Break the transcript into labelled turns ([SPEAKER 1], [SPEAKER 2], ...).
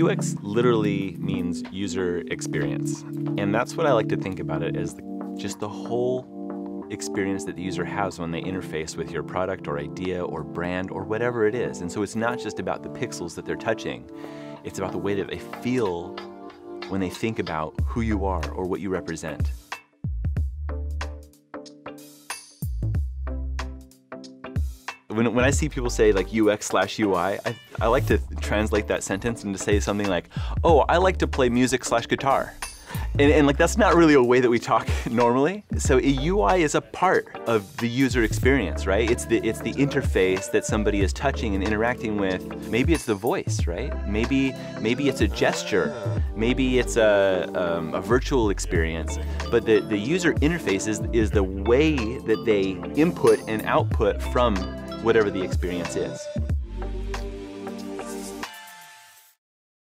[SPEAKER 1] UX literally means user experience. And that's what I like to think about it as just the whole experience that the user has when they interface with your product or idea or brand or whatever it is. And so it's not just about the pixels that they're touching, it's about the way that they feel when they think about who you are or what you represent. When, when I see people say like UX slash UI, I, I like to translate that sentence and to say something like, oh, I like to play music slash guitar. And, and, like that's not really a way that we talk normally. So a UI is a part of the user experience, right? It's the it's the interface that somebody is touching and interacting with. Maybe it's the voice, right? Maybe maybe it's a gesture. Maybe it's a, um, a virtual experience. But the, the user interface is, is the way that they input and output from whatever the experience is.